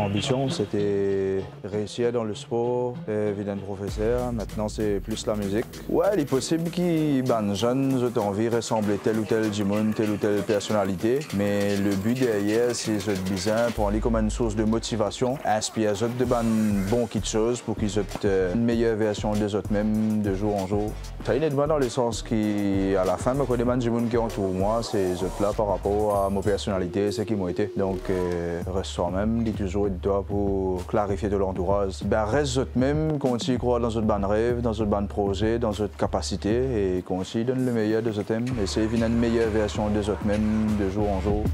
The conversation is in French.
Ambition, c'était réussir dans le sport, évidemment professeur. Maintenant, c'est plus la musique. Ouais, il est possible que ben, jeunes aient envie de ressembler tel ou tel monde, telle ou telle personnalité. Mais le but derrière, c'est de bien pour aller comme une source de motivation, inspirer les autres de bonnes bonnes petites choses pour qu'ils aient une meilleure version des autres même de jour en jour. Ça y est dans le sens qu'à la fin, je connais du monde qui entoure moi, c'est eux là par rapport à ma personnalité, ce qui m'ont été. Donc, euh, reste soi-même, dit toujours pour clarifier de l'entourage. Ben, reste même, continue à croire dans notre bonne rêve, dans notre bonne projet, dans notre capacité et continue donne le meilleur de ce thème. C'est une meilleure version de eux même de jour en jour.